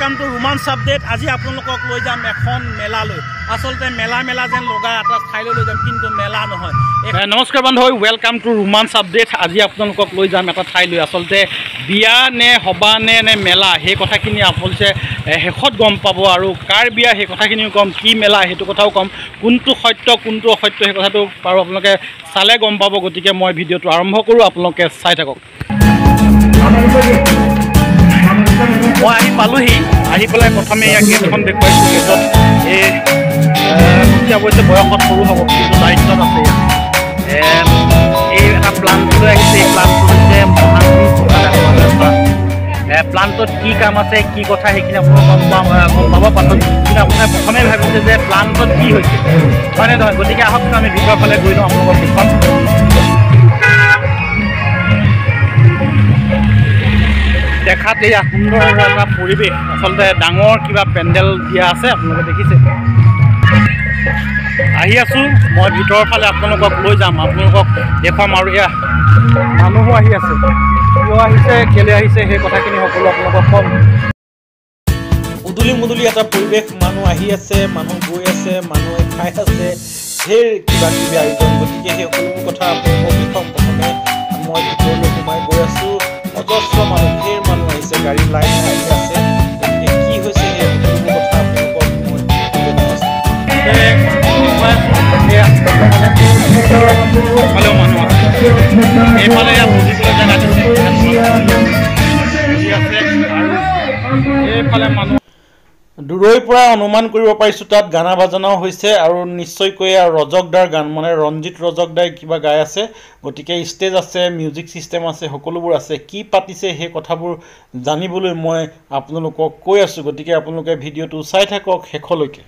Welcome to ৰোমাঞ্চ update আজি আপোনালোকক লৈ যাম এখন মেলালৈ। আচলতে মেলা মেলা যেন লগা এটা ঠাইলৈ লৈ যাম কিন্তু মেলা নহয়। নমস্কাৰ বান্ধৱ ৱেলকাম টু ৰোমাঞ্চ আপডেট আজি আপোনালোকক লৈ যাম এটা ঠাইলৈ। আচলতে বিয়া নে সবাহ নে নে মেলা সেই কথাখিনি আপোনালোকে শেষত গম পাব আৰু কাৰ বিয়া সেই কথাখিনিও ক'ম কি মেলা সেইটো কথাও ক'ম। কোনটো সত্য কোনটো অসত্য সেই কথাটো বাৰু আপোনালোকে চালে গম পাব। গতিকে মই ভিডিঅ'টো আৰম্ভ কৰোঁ আপোনালোকে চাই থাকক। মই আহি পালোহি। আহি পেলাই প্ৰথমে ইয়াক গেট এখন দেখুৱাইছোঁ গেটত। এই অৱশ্যে বয়সত সৰু হ'ব কিন্তু দায়িত্বত আছে ইয়াত এই এটা প্লাণ্ট লৈ আহিছে এই প্লাণ্টটো হৈছে প্লাণ্টত কি কাম আছে কি কথা সেইখিনি আপোনালোকে গম পাব পাছত। কিন্তু আপোনালোকে প্ৰথমে ভাবিছে যে প্লাণ্টত কি হৈছে। হয়নে নহয়? গতিকে আহকচোন আমি ভিতৰৰ ফালে গৈ লওঁ আপোনালোকৰ দেখাত এয়া সুন্দৰ এটা পৰিৱেশ। আচলতে ডাঙৰ কিবা পেণ্ডেল দিয়া আছে আপোনালোকে দেখিছে। আহি আছোঁ মই ভিতৰৰ ফালে আপোনালোকক লৈ যাম আপোনালোকক দেখুৱাম আৰু এয়া। মানুহো আহি আছে। কিয় আহিছে কেলৈ আহিছে সেই কথাখিনি সকলো আপোনালোকক ক'ম। উদুলি মুদুলি এটা পৰিৱেশ মানুহ আহি আছে মানুহ গৈ আছে মানুহে খাই আছে। ঢেৰ কিবা কিবি আয়োজন গতিকে সেই সকলোবোৰ কথা আপোনালোকক দেখুৱাম প্ৰথমে। মই ভিতৰলৈ সোমাই গৈ আছোঁ। অজস্ৰ মানুহ ঢেৰ মানুহ আহিছে গাড়ী লাইন আহি আছে গতিকে কি হৈছে এইফালে মানুহ দূৰৈৰ পৰা অনুমান কৰিব পাৰিছোঁ তাত গানা বাজানাও হৈছে আৰু নিশ্চয়কৈ ৰজকদাৰ গান মানে ৰঞ্জিত ৰজকদাই কিবা গাই আছে গতিকে ষ্টেজ আছে মিউজিক ছিষ্টেম আছে সকলোবোৰ আছে কি পাতিছে সেই কথাবোৰ জানিবলৈ মই আপোনালোকক কৈ আছোঁ গতিকে আপোনালোকে ভিডিঅ'টো চাই থাকক শেষলৈকে।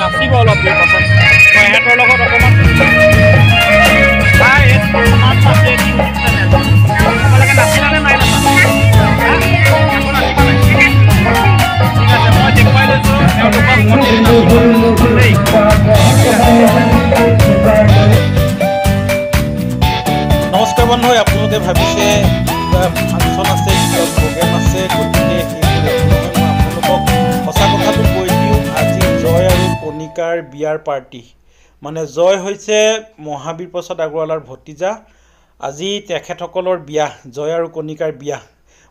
নাচিব অলপ দেৰি পাছত মই ইহঁতৰ লগত অকণমান নমস্কাৰ বন্ধু আপোনালোকে ভাবিছে কিবা ফাংচন আছে কিবা প্ৰগ্ৰেম আছে গতিকে আপোনালোকক সঁচা কথাটো কৈ দিওঁ। আজি জয় আৰু কণিকাৰ বিয়াৰ পাৰ্টি মানে জয় হৈছে মহাবীৰ প্ৰসাদ আগৰৱালাৰ ভতিজা। আজি তেখেতসকলৰ বিয়া জয় আৰু কণিকাৰ বিয়া।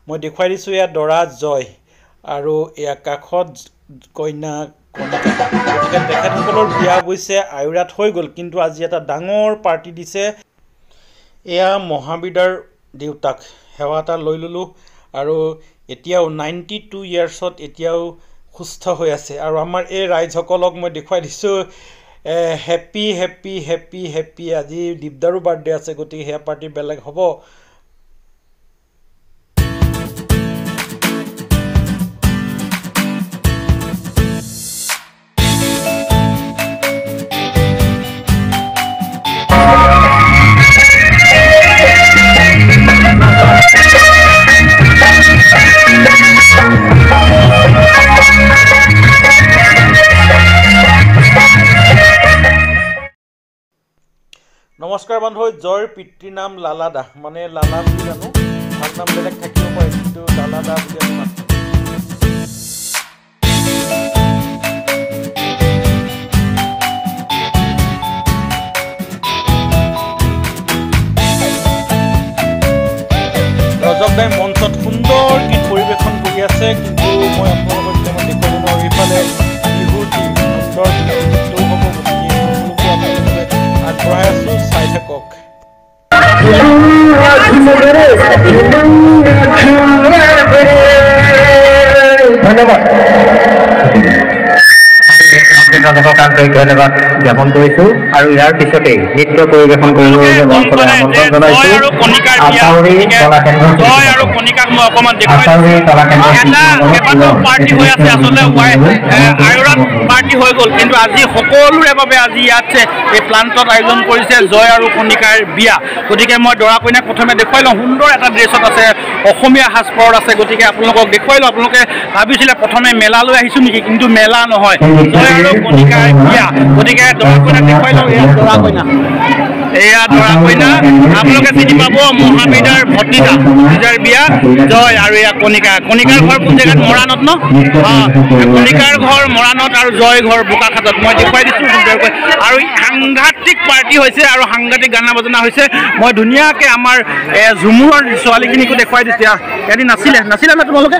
মই দেখুৱাই দিছোঁ এয়া দৰা জয় আৰু এয়া কাষত কইনা গতিকে তেখেতসকলৰ বিয়া অৱশ্যে আয়ুৰাত হৈ গ'ল কিন্তু আজি এটা ডাঙৰ পাৰ্টি দিছে। এয়া মহাবিদাৰ দেউতাক সেৱা এটা লৈ ল'লোঁ আৰু এতিয়াও নাইণ্টি টু ইয়াৰ্ছত এতিয়াও সুস্থ হৈ আছে। আৰু আমাৰ এই ৰাইজসকলক মই দেখুৱাই দিছোঁ হেপী হেপী হেপী হেপী আজি দীপদাৰো বাৰ্থডে আছে গতিকে সেয়া পাৰ্টি বেলেগ হ'ব। নমস্কাৰ বন্ধু জয়ৰ পিতৃৰ নাম লালা দাস। মানে লালা বুলি জানো ভাল নাম বেলেগ থাকিব পাৰে কিন্তু লালা দা বুলি আমি মাতো। ধন্যবাদ তেওঁলোকক আন্তৰিক ধন্যবাদ জ্ঞাপন কৰিছো আৰু ইয়াৰ পিছতেই নৃত্য পৰিৱেশন কৰিবলৈ মঞ্চলৈ আমন্ত্ৰণ জনাইছো। আচাউৰি কেইবাটাও পাৰ্টি হৈ গ'ল। কিন্তু আজি সকলোৰে বাবে আজি ইয়াত এই প্লাণ্টত আয়োজন কৰিছে জয় আৰু কণিকাৰ বিয়া। গতিকে মই দৰা কইনাক প্ৰথমে দেখুৱাই লওঁ। সুন্দৰ এটা ড্ৰেছত আছে অসমীয়া সাজপাৰত আছে। গতিকে আপোনালোকক দেখুৱাই লওঁ আপোনালোকে ভাবিছিলে প্ৰথমে মেলালৈ আহিছোঁ নেকি কিন্তু মেলা নহয়। জয় আৰু কণিকাৰ বিয়া গতিকে দৰা কইনাক দেখুৱাই লওঁ এয়া দৰা কইনা। এয়া দৰা কইনা আপোনালোকে চিনি পাব মহাবিদাৰ ভতিজা ভতিজাৰ বিয়া জয় আৰু এয়া কণিকা কণিকাৰ ঘৰ কোন জেগাত? মৰাণত ন? অঁ কণিকাৰ ঘৰ মৰাণত আৰু জয় ঘৰ বোকাখাটত। মই দেখুৱাই দিছোঁ সুন্দৰকৈ। আৰু সাংঘাতিক পাৰ্টি হৈছে আৰু সাংঘাতিক গানা বজনা হৈছে। মই ধুনীয়াকৈ আমাৰ ঝুমুৰৰ ছোৱালীখিনিকো দেখুৱাই দিছোঁ। এদিন নাছিলে নাছিলে নে তোমালোকে?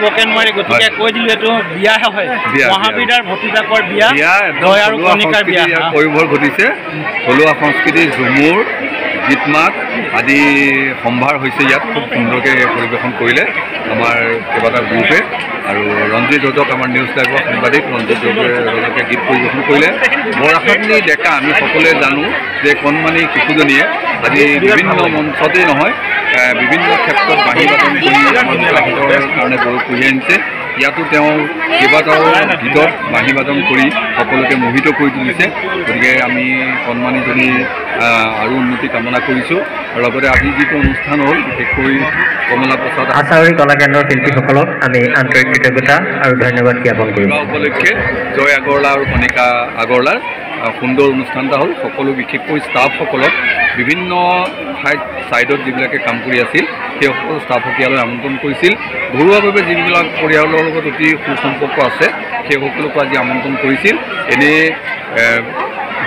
একো ধৰিবকে নোৱাৰি গতিকে কৈ দিলোঁ এইটো বিয়াহে হয়। মহাবীৰৰ ভতিজাকৰ বিয়া জয় আৰু কণিকাৰ বিয়া। পৰিভৰ ঘটিছে। থলুৱা সংস্কৃতিৰ ঝুমুৰ গীত মাত আদি সম্ভাৰ হৈছে ইয়াত খুব সুন্দৰকৈ পৰিৱেশন কৰিলে আমাৰ কেইবাটা গ্ৰুপে। আৰু ৰঞ্জিত ৰজক আমাৰ নিউজ লাইভৰ সাংবাদিক ৰঞ্জিত ৰজে ৰজকে গীত পৰিৱেশন কৰিলে। বৰাষাগ্নি ডেকা আমি সকলোৱে জানো যে কণমানি শিশুজনীয়ে আজি বিভিন্ন মঞ্চতেই নহয় বিভিন্ন ক্ষেত্ৰত আমাৰ তেখেতৰ কাৰণে গৌৰৱ কঢ়িয়াই আনিছে ইয়াতো তেওঁ কেইবাটাও গীতত বাঁহী বাদন কৰি সকলোকে মোহিত কৰি তুলিছে। গতিকে আমি কণমানিজনীৰ আৰু উন্নতি কামনা কৰিছোঁ। আৰু লগতে আজি যিটো অনুষ্ঠান হ'ল বিশেষকৈ কমলা প্ৰসাদ আচাৰী কলা কেন্দ্ৰৰ শিল্পীসকলক আমি আন্তৰিক কৃতজ্ঞতা আৰু ধন্যবাদ জ্ঞাপন কৰিম। উপলক্ষে জয় আগৰৱালা আৰু কণিকা আগৰৱালাৰ আহ, সুন্দৰ অনুষ্ঠান এটা হ'ল। সকলো বিশেষকৈ ষ্টাফসকলক বিভিন্ন ঠাইত ছাইডত যিবিলাকে কাম কৰি আছিল সেই সকলো ষ্টাফক ইয়ালৈ আমন্ত্ৰণ কৰিছিল। ঘৰুৱাভাৱে যিবিলাক পৰিয়ালৰ লগত অতি সুসম্পৰ্ক আছে সেই সকলকো আজি আমন্ত্ৰণ কৰিছিল। এনেই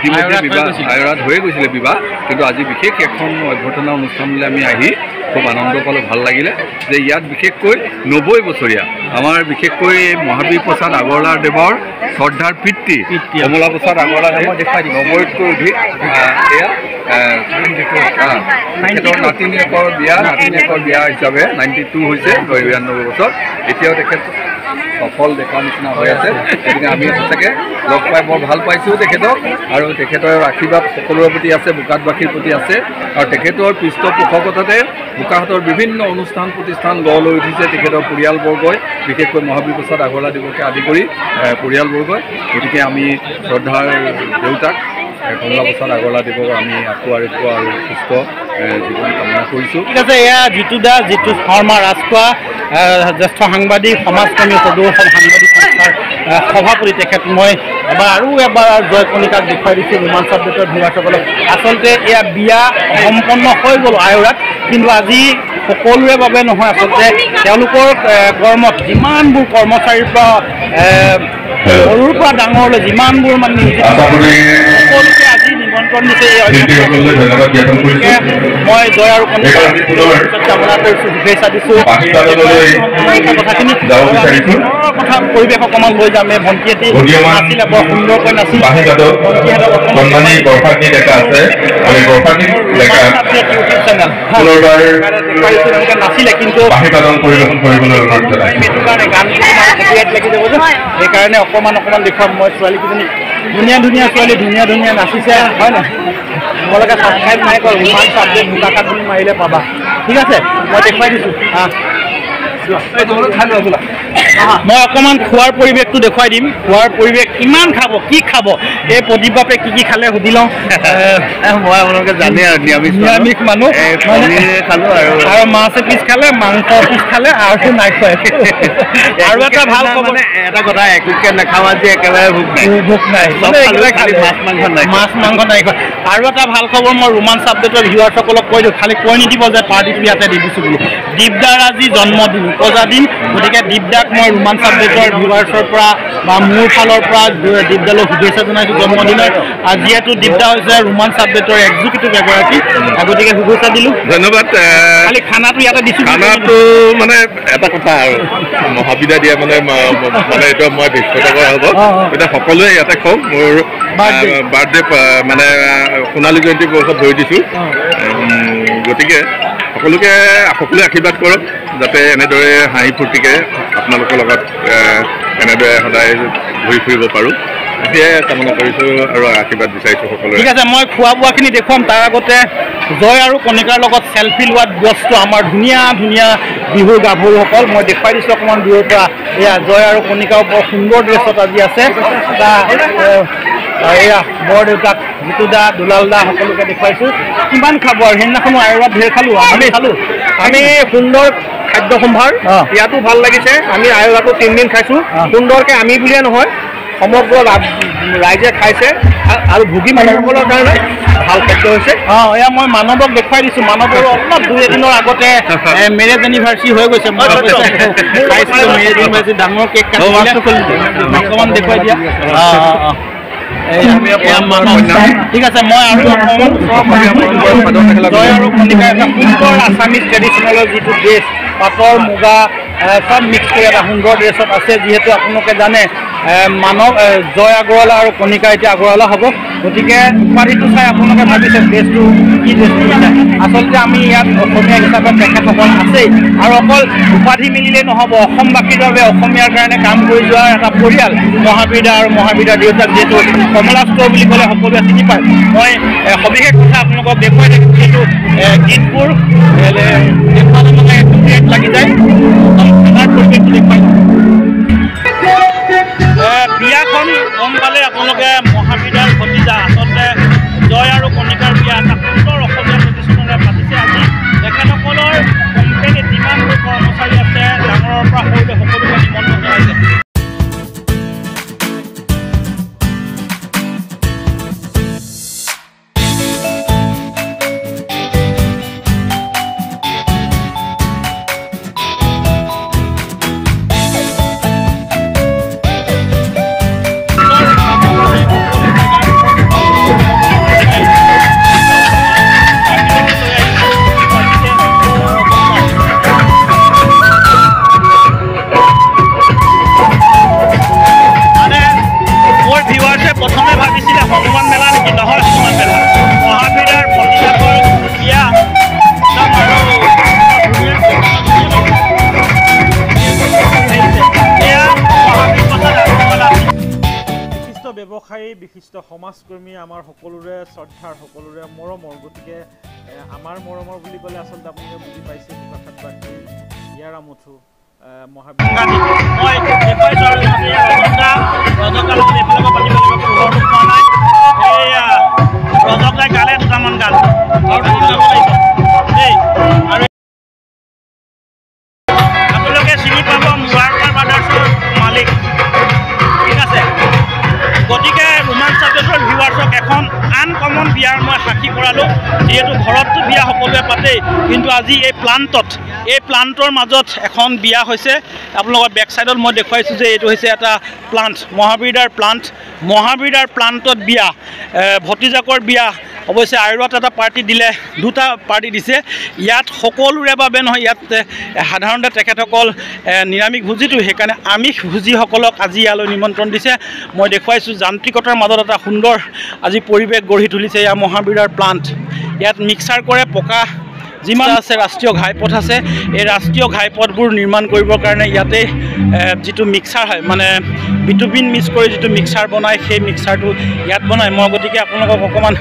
ইতিমধ্যে বিবাহ। আয়ৰাত হৈয়ে গৈছিলে বিবাহ কিন্তু আজি বিশেষ এখন অভ্যৰ্থনা অনুষ্ঠানলৈ আমি আহি খুব আনন্দ পালোঁ ভাল লাগিলে যে ইয়াত বিশেষকৈ নব্বৈ বছৰীয়া আমাৰ বিশেষকৈ মহাবীৰ প্ৰসাদ আগৰৱালা দেৱৰ শ্ৰদ্ধাৰ পিতৃ। কমলা প্ৰসাদ আগৰৱালা দেৱ নব্বৈতকৈ অধিক এয়া তেখেতৰ নাতিনীয়েকৰ বিয়া নাতিনীয়েকৰ বিয়া হিচাপে নাইণ্টি টু হৈছে বিৰান্নব্বৈ বছৰ এতিয়াও তেখেত সফল দেখা নিচিনা হৈ আছে। গতিকে আমি সঁচাকৈ লগ পাই বৰ ভাল পাইছোঁ তেখেতক। আৰু তেখেতৰ আশীৰ্বাদ সকলোৰে প্ৰতি আছে বোকাতবাসীৰ প্ৰতি আছে। আৰু তেখেতৰ পৃষ্ঠপোষকতাতে বোকাহাটৰ বিভিন্ন অনুষ্ঠান প্ৰতিষ্ঠান গঢ় লৈ উঠিছে তেখেতৰ পৰিয়ালবৰ্গই। বিশেষকৈ মহাবীৰ প্ৰসাদ আগৰৱালা দেৱকে আদি কৰি পৰিয়ালবৰ্গই। গতিকে আমি শ্ৰদ্ধাৰ দেউতাক ঠিক আছে এয়া জিতু দা জিতু শৰ্মা ৰাজখোৱা জ্যেষ্ঠ সাংবাদিক সমাজকৰ্মী সদৌ সাংবাদিক সংস্থাৰ সভাপতি। তেখেত মই এবাৰ আৰু এবাৰ জয় কণিকাক দেখুৱাই দিছোঁ ৰোমান চাবজেক্টৰ ভিউৱাৰসকলক আচলতে এয়া বিয়া সম্পন্ন হৈ গ'ল আয়ুৰাত কিন্তু আজি সকলোৰে বাবে নহয় আচলতে তেওঁলোকৰ কৰ্মত যিমানবোৰ কৰ্মচাৰীৰ পৰা সৰুৰ পৰা ডাঙৰলৈ যিমানবোৰ মানে সকলোকে আজি নিমন্ত্ৰণ দিছে এই গতিকে কৰিছোঁ। মই জয় আৰু কামনা কৰিছোঁ শুভেচ্ছা দিছোঁ। কথাখিনি। কথা পৰিৱেশ অকণমান লৈ যাম। এই ভণ্টিহঁতি উদীয়মান নাছিলে বৰ সুন্দৰকৈ নাছিল নাছিলে কিন্তু সেইকাৰণে অকণমান অকণমান দেখুৱাম। মই ছোৱালীকেইজনী ধুনীয়া ধুনীয়া ছোৱালী ধুনীয়া ধুনীয়া নাচিছে। হয় নাই? তোমালোকে ছাবস্ক্ৰাইব নাই কৰা ইমান চাবজেক্ট বোকাখাত বুলি মাৰিলে পাবা। ঠিক আছে? মই দেখুৱাই দিছোঁ। অঁ মই অকণমান খোৱাৰ পৰিৱেশটো দেখুৱাই দিম। খোৱাৰ পৰিৱেশ কিমান খাব কি খাব? এই প্ৰদীপ বাপে কি কি খালে সুধি লওঁ। মই আপোনালোকে জানে আৰু নিৰামিষ নিৰামিষ মানুহ। খালোঁ আৰু। আৰু মাছ এপিচ খালে মাংস এপিচ খালে আৰু নাই খোৱা একো। আৰু এটা ভাল খবৰ মানে এটা কথা একোকে নাখাওঁ আজি একেবাৰে ভোক নাই। ভোক নাই। খালোঁ, মাছ মাংস নাই। মাছ মাংস নাই খোৱা। আৰু এটা ভাল খবৰ মই ৰোমান ছাবজেক্টৰ ভিউৱাৰ্ছসকলক কৈ দিওঁ। খালি কৈ নিদিব যে পাৰ্টিটো ইয়াতে দি দিছোঁ বুলি। দীপদাৰ আজি জন্মদিন উপজা দিন। গতিকে দীপদাক মই ৰোমান ছাবজেক্টৰ ভিউৱাৰ্ছৰ পৰা বা মোৰ ফালৰ পৰা দীপদালৈ শুভেচ্ছা জনাইছোঁ জন্মদিনৰ যিহেতু দীপদা হৈছে ৰোমান ছাবজেক্টৰ এক্সিকিউটিভ এগৰাকী গতিকে শুভেচ্ছা দিলোঁ। ধন্যবাদ খালি খানাটো ইয়াতে দিছোঁ। খানাটো মানে এটা কথা আৰু মহাবিদ্যা দিয়া মানে মানে এইটো মই ব্যস্ততা কৰা হ'ব। এতিয়া সকলোৱে ইয়াতে খাওক মোৰ। বাৰ্থডে মানে সোণালী জয়ন্তী বৰ্ষত ধৰি দিছোঁ। গতিকে সকলোকে সকলোৱে আশীৰ্বাদ কৰক যাতে এনেদৰে হাঁহি ফূৰ্তিকে আপোনালোকৰ লগত এনেদৰে সদায় ঘূৰি ফুৰিব পাৰোঁ। এতিয়াই কামনা কৰিছোঁ আৰু আশীৰ্বাদ বিচাৰিছোঁ সকলোৰে ঠিক আছে মই খোৱা বোৱাখিনি দেখুৱাম। তাৰ আগতে জয় আৰু কণিকাৰ লগত চেলফি লোৱাত ব্যস্ত আমাৰ ধুনীয়া ধুনীয়া বিহুৰ গাভৰুসকল। মই দেখুৱাই দিছোঁ অকণমান দূৰৰ পৰা। এয়া জয় আৰু কণিকাও বৰ সুন্দৰ ড্ৰেছত আজি আছে। এটা এয়া বৰ দেউতাক জিতু দা দুলাল দা সকলোকে দেখুৱাইছোঁ। কিমান খাব আৰু সেইদিনাখনো আইৰত ঢেৰ খালোঁ আমি খালোঁ। আমি সুন্দৰ খাদ্য সম্ভাৰ। ইয়াতো ভাল লাগিছে। আমি আয়োগাটো তিনিদিন খাইছোঁ। সুন্দৰকৈ আমি বুলিয়ে নহয় সমগ্ৰ ৰাইজে খাইছে। আৰু ভোগী মানুহসকলৰ কাৰণে ভাল খাদ্য হৈছে। অঁ এয়া মই মানৱক দেখুৱাই দিছোঁ। মানৱৰো অলপ দুই এদিনৰ আগতে মেৰেজ এনিভাৰ্চাৰী হৈ গৈছে। ডাঙৰ কেক কাটিছিলে অকণমান দেখুৱাই দিয়া। ঠিক আছে মই আৰু জয় আৰু কণিকা এটা সুন্দৰ আছামিজ ট্ৰেডিশ্যনেলৰ যিটো ড্ৰেছ পাটৰ মুগা চব মিক্স কৰি এটা সুন্দৰ ড্ৰেছত আছে যিহেতু আপোনালোকে জানে মানৱ জয় আগৰৱালা আৰু কণিকা এতিয়া আগৰৱালা হ'ব। গতিকে উপাধিটো চাই আপোনালোকে ভাবিছে ড্ৰেছটো কি ড্ৰেছটো মিলাই আচলতে আমি ইয়াত অসমীয়া হিচাপে তেখেতসকল আছেই। আৰু অকল উপাধি মিলিলেই নহ'ব অসমবাসীৰ বাবে অসমীয়াৰ কাৰণে কাম কৰি যোৱা এটা পৰিয়াল মহাবীৰ দা আৰু মহাবীৰ দাৰ দেউতাক যিহেতু কমলা ষ্ট'ৰ বুলি ক'লে সকলোৱে চিনি পায়। মই সবিশেষ কথা আপোনালোকক দেখুৱাই থাকিম এ, গীতবোৰ দেখুৱালে মানে লাগি যায়। পৰিৱেশটো দেখুৱাই বিয়াখন গম পালে আপোনালোকে মহাবিদ্যাৰ ভতিজা আচলতে জয় আৰু কণিকাৰ ব্যৱসায়ী বিশিষ্ট সমাজকৰ্মী আমাৰ সকলোৰে শ্ৰদ্ধাৰ সকলোৰে মৰমৰ। গতিকে আমাৰ মৰমৰ বুলি ক'লে আচলতে আপোনালোকে বুজি পাইছে বাসী ইয়াৰ আমঠু আপোনালোকে চিনি পাব মালিক। ঠিক আছে? গতিকে ভিউৱাৰ্ছক এখন আনকমন বিয়াৰ মই সাক্ষী কৰালোঁ যিহেতু ঘৰততো বিয়া সকলোৱে পাতেই। কিন্তু আজি এই প্লাণ্টত এই প্লাণ্টৰ মাজত এখন বিয়া হৈছে। আপোনালোকৰ বেক চাইডত মই দেখুৱাইছোঁ যে এইটো হৈছে এটা প্লাণ্ট মহাবীৰদাৰ প্লাণ্ট মহাবীৰদাৰ প্লাণ্টত বিয়া ভতিজাকৰ বিয়া অৱশ্যে আইৰত এটা পাৰ্টি দিলে দুটা পাৰ্টি দিছে। ইয়াত সকলোৰে বাবে নহয় ইয়াত সাধাৰণতে তেখেতসকল নিৰামিষ ভোজীটো সেইকাৰণে আমিষ ভোজীসকলক আজি ইয়ালৈ নিমন্ত্ৰণ দিছে। মই দেখুৱাইছোঁ যান্ত্ৰিকতাৰ মাজত এটা সুন্দৰ আজি পৰিৱেশ গঢ়ি তুলিছে এয়া মহাবীৰৰ প্লাণ্ট ইয়াত মিক্সাৰ কৰে পকা যিমান আছে ৰাষ্ট্ৰীয় ঘাইপথ আছে এই ৰাষ্ট্ৰীয় ঘাইপথবোৰ নিৰ্মাণ কৰিবৰ কাৰণে ইয়াতে যিটো মিক্সাৰ হয় মানে বিটুপিন মিক্স কৰি যিটো মিক্সাৰ বনায় সেই মিক্সাৰটো ইয়াত বনায়। মই গতিকে আপোনালোকক অকণমান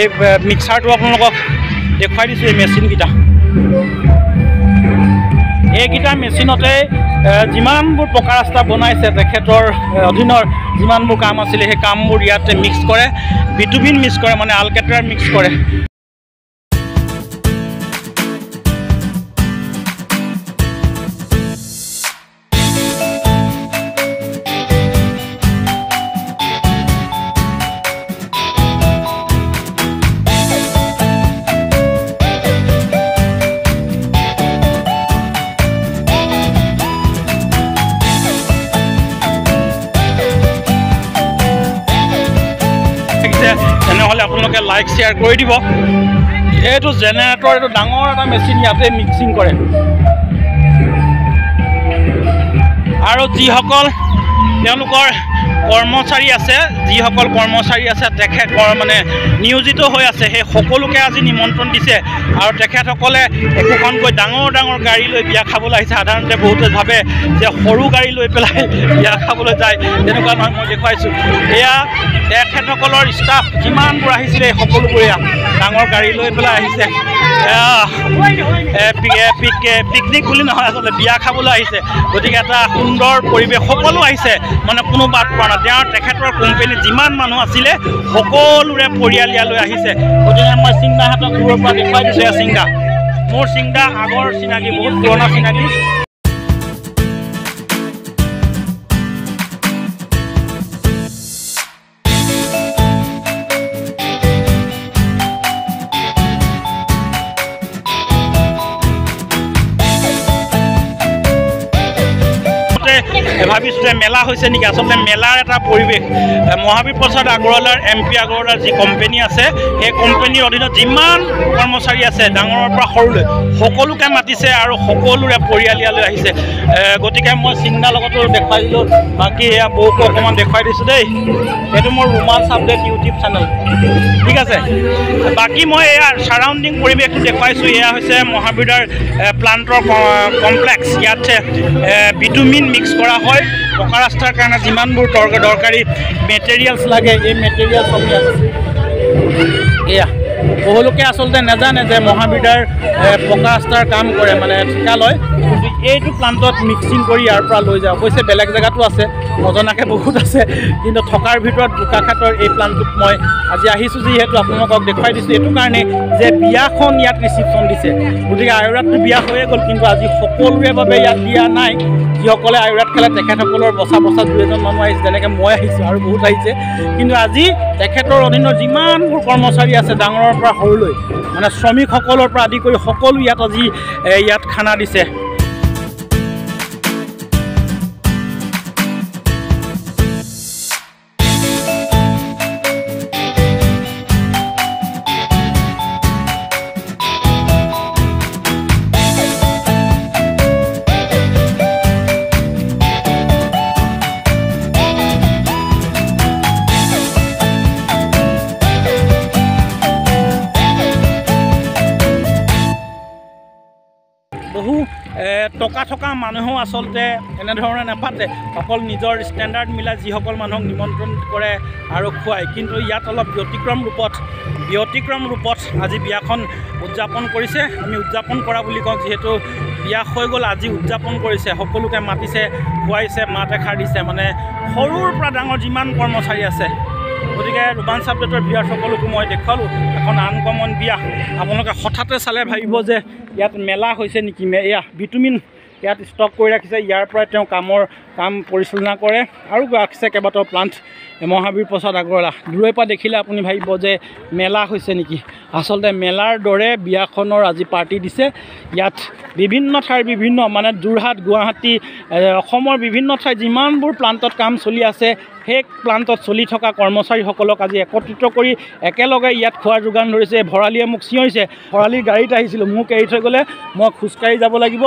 এই মিক্সাৰটো আপোনালোকক দেখুৱাই দিছোঁ এই মেচিনকেইটা এইকেইটা মেচিনতে যিমানবোৰ পকা ৰাস্তা বনাইছে তেখেতৰ অধীনৰ যিমানবোৰ কাম আছিলে সেই কামবোৰ ইয়াতে মিক্স কৰে বিটুবিন মিক্স কৰে মানে আলকেট্ৰাৰ মিক্স কৰে। লাইক শ্বেয়াৰ কৰি দিব। এইটো জেনেৰেটৰ এইটো ডাঙৰ এটা মেচিন ইয়াতে মিক্সিং কৰে। আৰু যিসকল তেওঁলোকৰ কৰ্মচাৰী আছে যিসকল কৰ্মচাৰী আছে তেখেত মানে নিয়োজিত হৈ আছে সেই সকলোকে আজি নিমন্ত্ৰণ দিছে। আৰু তেখেতসকলে একোখনকৈ ডাঙৰ ডাঙৰ গাড়ী লৈ বিয়া খাবলৈ আহিছে। সাধাৰণতে বহুতে ভাবে যে সৰু গাড়ী লৈ পেলাই বিয়া খাবলৈ যায়। তেনেকুৱা নহয় মই দেখুৱাইছোঁ। এয়া তেখেতসকলৰ ষ্টাফ যিমানবোৰ আহিছিলে সকলোবোৰ ডাঙৰ গাড়ী লৈ পেলাই আহিছে। পিকনিক বুলি নহয় আচলতে বিয়া খাবলৈ আহিছে। গতিকে এটা সুন্দৰ পৰিৱেশ সকলো আহিছে। মানে কোনো বাদ পৰা নাই। তেওঁৰ তেখেতৰ কোম্পেনীত যিমান মানুহ আছিলে সকলোৰে পৰিয়াল ইয়ালৈ আহিছে। গতিকে মই চিংদাহঁতক দূৰৰ পৰা দেখুৱাই দিছোঁ চিংদা মোৰ চিংদা আগৰ চিনাকি বহুত পুৰণা চিনাকি। ভাবিছোঁ যে মেলা হৈছে নেকি? আচলতে মেলাৰ এটা পৰিৱেশ। মহাবীৰ প্ৰসাদ আগৰৱালাৰ এম পি আগৰৱালাৰ যি কোম্পেনী আছে সেই কোম্পেনীৰ অধীনত যিমান কৰ্মচাৰী আছে ডাঙৰৰ পৰা সৰুলৈ সকলোকে মাতিছে আৰু সকলোৰে পৰিয়াল ইয়ালৈ আহিছে গতিকে মই চিন্তাৰ লগতো দেখুৱাই দিলোঁ বাকী এয়া বৌকো অকণমান দেখুৱাই দিছোঁ দেই। এইটো মোৰ ৰুমাল আপডেট ইউটিউব চেনেল। ঠিক আছে? বাকী মই এয়া চাৰাউণ্ডিং পৰিৱেশটো দেখুৱাইছোঁ। এয়া হৈছে মহাবীৰৰ প্লাণ্টৰ কমপ্লেক্স ইয়াত বিটুমিন মিক্স কৰা হয়। পকা ৰাস্তাৰ কাৰণে যিমানবোৰ দৰ- দৰকাৰী মেটেৰিয়েলছ লাগে এই মেটেৰিয়েলছ এয়া বহুলোকে আচলতে নাজানে যে মহাবিদ্যাৰ পকা ৰাস্তাৰ কাম কৰে মানে ঠিকা লয়। এইটো প্লাণ্টত মিক্সিং কৰি ইয়াৰ পৰা লৈ যায় অৱশ্যে বেলেগ জেগাতো আছে নজনাকৈ বহুত আছে কিন্তু থকাৰ ভিতৰত বোকাখাটৰ এই প্লাণ্টটোত মই আজি আহিছোঁ যিহেতু আপোনালোকক দেখুৱাই দিছোঁ। এইটো কাৰণে যে বিয়াখন ইয়াত ৰিচিপশ্যন দিছে। গতিকে আয়ুৰাতটো বিয়া হৈয়ে গ'ল কিন্তু আজি সকলোৰে বাবে ইয়াত বিয়া নাই। যিসকলে আয়ুৰাত খেলে তেখেতসকলৰ বচা বচা দুই এজন মানুহ আহিছে যেনেকৈ মই আহিছোঁ আৰু বহুত আহিছে। কিন্তু আজি তেখেতৰ অধীনত যিমানবোৰ কৰ্মচাৰী আছে ডাঙৰৰ পৰা সৰুলৈ মানে শ্ৰমিকসকলৰ পৰা আদি কৰি সকলো ইয়াত আজি ইয়াত খানা দিছে। থকা মানুহেও আচলতে এনেধৰণে নাপাতে। অকল নিজৰ ষ্টেণ্ডাৰ্ড মিলাই যিসকল মানুহক নিমন্ত্ৰণ কৰে আৰু খুৱায়। কিন্তু ইয়াত অলপ ব্যতিক্ৰম ৰূপত ব্যতিক্ৰম ৰূপত আজি বিয়াখন উদযাপন কৰিছে। আমি উদযাপন কৰা বুলি কওঁ যিহেতু বিয়া হৈ গ'ল আজি উদযাপন কৰিছে। সকলোকে মাতিছে খুৱাইছে মাত এষাৰ দিছে। মানে সৰুৰ পৰা ডাঙৰ যিমান কৰ্মচাৰী আছে গতিকে ৰোমাঞ্চ আপডেটৰ বিয়াসকলকো মই দেখুৱালোঁ। এখন আনকমন বিয়া। আপোনালোকে হঠাতে চালে ভাবিব যে ইয়াত মেলা হৈছে নেকি? এয়া বিটুমিন ইয়াত ষ্টক কৰি ৰাখিছে। ইয়াৰ পৰাই তেওঁ কামৰ কাম পৰিচালনা কৰে। আৰু ৰাখিছে কেইবাটাও প্লাণ্ট মহাবীৰ প্ৰসাদ আগৰৱালা। দূৰৈৰ পৰা দেখিলে আপুনি ভাবিব যে মেলা হৈছে নেকি? আচলতে মেলাৰ দৰে বিয়াখনৰ আজি পাৰ্টি দিছে। ইয়াত বিভিন্ন ঠাইৰ বিভিন্ন মানে যোৰহাট গুৱাহাটী অসমৰ বিভিন্ন ঠাইত যিমানবোৰ প্লাণ্টত কাম চলি আছে সেই প্লাণ্টত চলি থকা কৰ্মচাৰীসকলক আজি একত্ৰিত কৰি একেলগে ইয়াত খোৱাৰ যোগান ধৰিছে। ভৰালীয়ে মোক চিঞৰিছে। ভৰালীৰ গাড়ীত আহিছিলোঁ। মোক এৰি থৈ গ'লে মই খোজকাঢ়ি যাব লাগিব।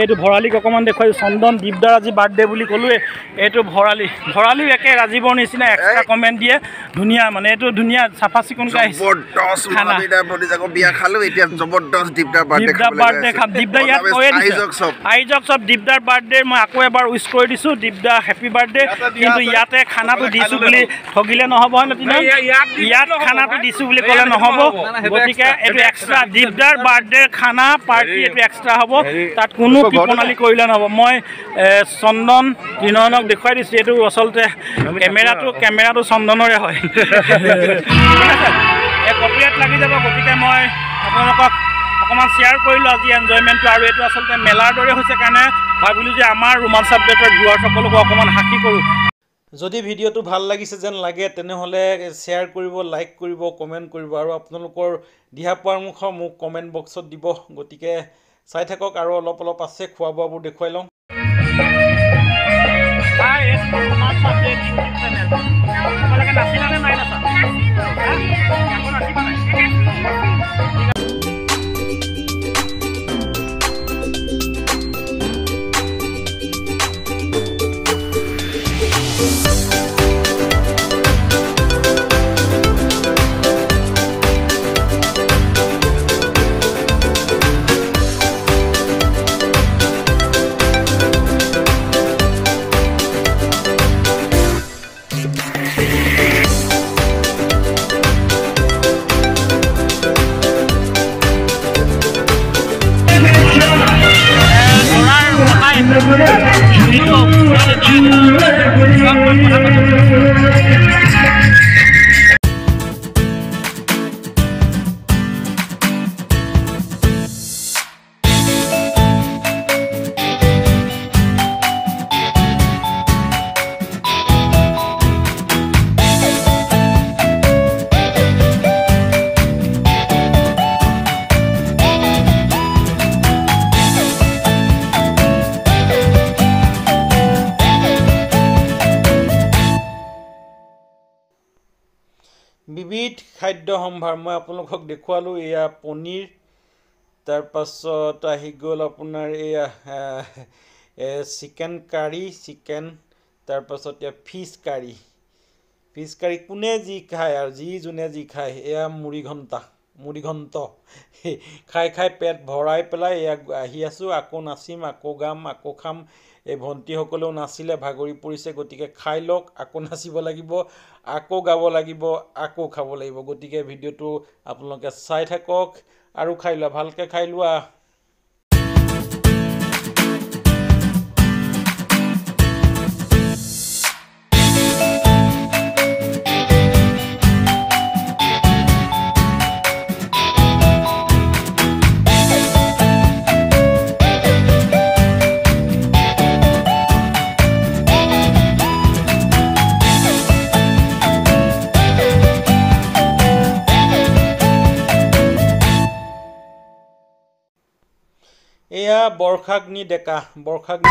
এইটো ভৰালীক অকণমান দেখুৱাইছোঁ চন্দন দীপদাৰ আজি বাৰ্থডে বুলি ক'লোৱে। এইটো ভৰালী। ভৰালীও একে ৰাজীৱৰ নিচিনা এক্সট্ৰা কমেণ্ট দিয়ে। ধুনীয়া মানে এইটো ধুনীয়া চাফা চিকুণকৈ আহিছে। দীপদাৰ দীপদাৰ আয়োজক চব। দীপদাৰ বাৰ্থডে মই আকৌ এবাৰ উইচ কৰি দিছোঁ। দীপদা হেপী বাৰ্থডে কিন্তু ইয়াতে খানাটো দিছোঁ বুলি ঠগিলে নহ'ব হয় নতিনা ইয়াত খানাটো দিছোঁ বুলি ক'লে নহ'ব। গতিকে এইটো এক্সট্ৰা দীপদাৰ বাৰ্থডে খানা পাৰ্টি এইটো এক্সট্ৰা হ'ব। তাত কোনো কি প্ৰণালী কৰিলে নহ'ব। মই চন্দন ত্ৰিনয়নক দেখুৱাই দিছোঁ। এইটো আচলতে কেমেৰাটো কেমেৰাটো চন্দনৰে হয়। এই কপিৰাইট লাগি যাব। গতিকে মই আপোনালোকক অকণমান শ্বেয়াৰ কৰিলোঁ আজি এনজয়মেণ্টটো আৰু এইটো আচলতে মেলাৰ দৰে হৈছে কাৰণে। ভাবিলোঁ যে আমাৰ ৰোমাঞ্চ আপডেটৰ ভিউৱাৰসকলকো অকণমান সাক্ষী কৰোঁ। যদি ভিডিঅ'টো ভাল লাগিছে যেন লাগে তেনেহ'লে শ্বেয়াৰ কৰিব লাইক কৰিব কমেণ্ট কৰিব আৰু আপোনালোকৰ দিহা পৰামৰ্শ মোক কমেণ্ট বক্সত দিব। গতিকে চাই থাকক আৰু অলপ অলপ আছে খোৱা বোৱাবোৰ দেখুৱাই লওঁ। নাচিলানে নাই নাচা? বিবিধ খাদ্য সম্ভাৰ। মই আপোনালোকক দেখুৱালোঁ এয়া পনীৰ তাৰপাছত আহি গ'ল আপোনাৰ এয়া চিকেন কাৰী চিকেন তাৰপাছত এয়া ফিছ কাৰী। ফিছ কাৰী কোনে যি খায় আৰু যি যোনে যি খায় এয়া মুড়ি ঘণ্টা মুড়ি ঘণ্ট খাই খাই পেট ভৰাই পেলাই এয়া আহি আছোঁ আকৌ নাচিম আকৌ গাম আকৌ খাম। এই ভণ্টিসকলেও নাছিলে ভাগৰি পৰিছে গতিকে খাই লওক আকৌ নাচিব লাগিব আকৌ গাব লাগিব আকৌ খাব লাগিব। গতিকে ভিডিঅ'টো আপোনালোকে চাই থাকক আৰু খাই লোৱা ভালকৈ খাই লোৱা। বৰ্ষাগ্নি ডেকা বৰ্ষাগ্নি